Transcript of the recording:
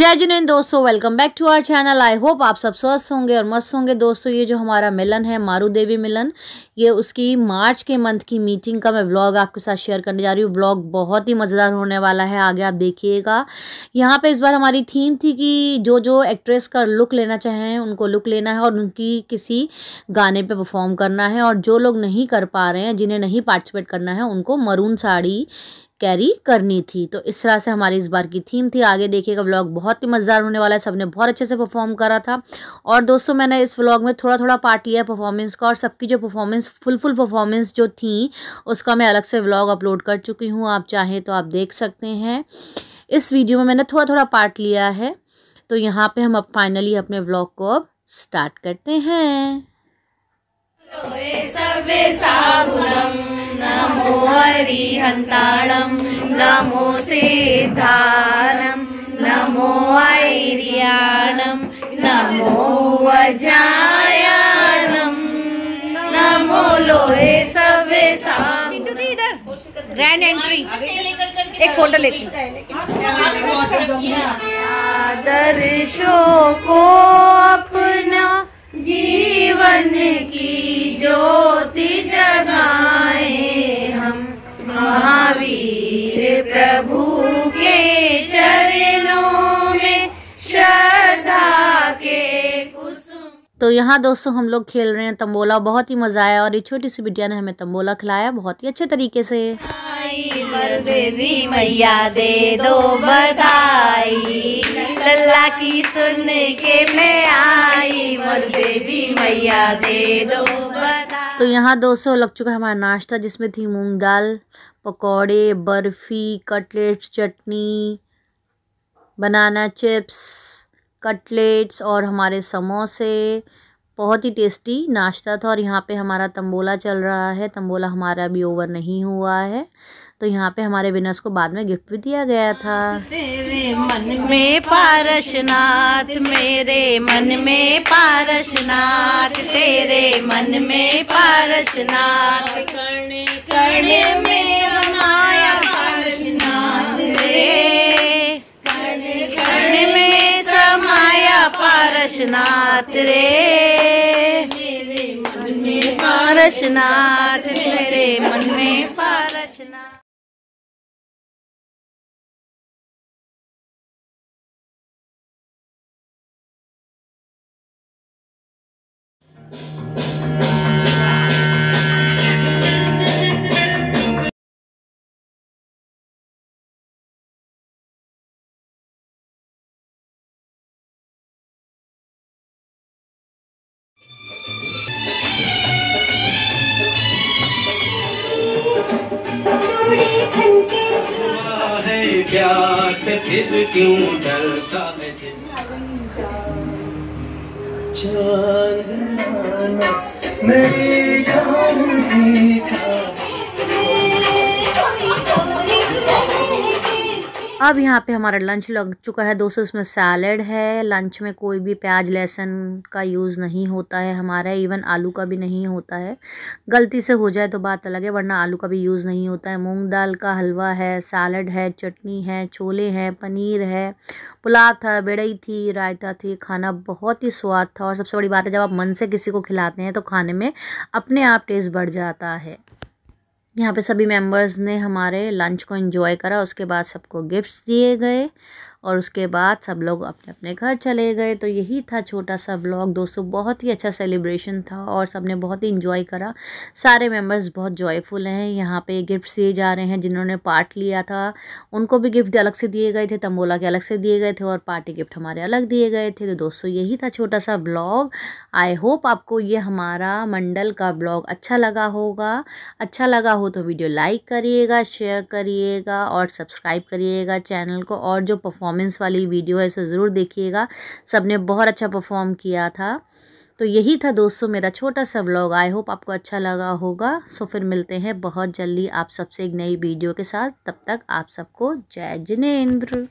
जय जिनेन दोस्तों welcome back to our channel I hope आप सब स्वस्थ होंगे और मस्त होंगे। दोस्तों, ये जो हमारा मिलन है मारू देवी मिलन, ये उसकी मार्च के मंथ की मीटिंग का मैं व्लॉग आपके साथ शेयर करने जा रही हूँ। व्लॉग बहुत ही मज़ेदार होने वाला है, आगे आप देखिएगा। यहाँ पे इस बार हमारी थीम थी कि जो जो एक्ट्रेस का लुक लेना चाहें, उनको लुक लेना है और उनकी किसी गाने पर परफॉर्म करना है और जो लोग नहीं कर पा रहे हैं, जिन्हें नहीं पार्टिसिपेट करना है, उनको मरून साड़ी कैरी करनी थी। तो इस तरह से हमारी इस बार की थीम थी। आगे देखिएगा व्लॉग बहुत ही मज़ेदार होने वाला है। सबने बहुत अच्छे से परफॉर्म करा था। और दोस्तों, मैंने इस व्लॉग में थोड़ा थोड़ा पार्ट लिया परफॉर्मेंस का। और सबकी जो परफॉर्मेंस फुल फुल परफॉर्मेंस जो थी, उसका मैं अलग से व्लॉग अपलोड कर चुकी हूँ। आप चाहें तो आप देख सकते हैं। इस वीडियो में मैंने थोड़ा थोड़ा पार्ट लिया है। तो यहाँ पर हम अब फाइनली अपने व्लॉग को अब स्टार्ट करते हैं। नमो हरिहन्ताणं। नमो सिद्धानं नमो ऐर्याणं। नमो वजायाणं। नमो लोहे सवे ग्रैंड एंट्री एक फ़ोटो लेती आदर्शों को अपना जीवन की ज्योति जगाए हम महावीर प्रभु के चरणों में श्रद्धा के कुसुम। तो यहाँ दोस्तों हम लोग खेल रहे हैं तंबोला बहुत ही मज़ा आया और ये छोटी सी बिटिया ने हमें तंबोला खिलाया बहुत ही अच्छे तरीके से। देवी मैया दे दो बधाई। की सुन के मैं आई, मर देवी मैया दे दो तो यहाँ दोस्तों लग चुका है हमारा नाश्ता, जिसमें थी मूंग दाल, पकौड़े, बर्फ़ी, कटलेट्स, चटनी, बनाना चिप्स, कटलेट्स और हमारे समोसे। बहुत ही टेस्टी नाश्ता था और यहाँ पे हमारा तंबोला चल रहा है। तंबोला हमारा अभी ओवर नहीं हुआ है। तो यहाँ पे हमारे विनर्स को बाद में गिफ्ट भी दिया गया था। तेरे मन में पारसनाथ, मेरे मन में पारसनाथ, तेरे मन में पारसनाथ। करने करने में पारसनाथ रे। करने में समाया पारसनाथ रे। मेरे मन में पारसनाथ, तेरे मन में पारसनाथ। प्यार से फिर क्यों डरता है दिल? gelmez Meri canzi अब यहाँ पे हमारा लंच लग चुका है। दोस्तों, इसमें सैलड है। लंच में कोई भी प्याज, लहसुन का यूज़ नहीं होता है हमारा। इवन आलू का भी नहीं होता है। गलती से हो जाए तो बात अलग है, वरना आलू का भी यूज़ नहीं होता है। मूंग दाल का हलवा है सैलड है, चटनी है, छोले हैं, पनीर है, पुलाव था, बेड़ई थी, रायता थी, खाना बहुत ही स्वाद था। और सबसे बड़ी बात है, जब आप मन से किसी को खिलाते हैं तो खाने में अपने आप टेस्ट बढ़ जाता है। यहाँ पे सभी मेंबर्स ने हमारे लंच को एंजॉय करा, उसके बाद सबको गिफ्ट्स दिए गए। और उसके बाद सब लोग अपने अपने घर चले गए। तो यही था छोटा सा व्लॉग दोस्तों, बहुत ही अच्छा सेलिब्रेशन था और सबने बहुत ही इंजॉय करा। सारे मेंबर्स बहुत जॉयफुल हैं। यहाँ पे गिफ्ट्स दिए जा रहे हैं जिन्होंने पार्ट लिया था। उनको भी गिफ्ट अलग से दिए गए थे, तंबोला के अलग से दिए गए थे और पार्टी गिफ्ट हमारे अलग दिए गए थे। तो दोस्तों, यही था छोटा सा ब्लॉग। आई होप आपको ये हमारा मंडल का ब्लॉग अच्छा लगा होगा। अच्छा लगा हो तो वीडियो लाइक करिएगा शेयर करिएगा और सब्सक्राइब करिएगा। चैनल को और जो परफॉर्म परफॉर्मेंस वाली वीडियो है, इसे ज़रूर देखिएगा। सबने बहुत अच्छा परफॉर्म किया था। तो यही था दोस्तों मेरा छोटा सा व्लॉग आई होप आपको अच्छा लगा होगा। सो फिर मिलते हैं बहुत जल्दी आप सबसे एक नई वीडियो के साथ। तब तक आप सबको जय जिनेन्द्र।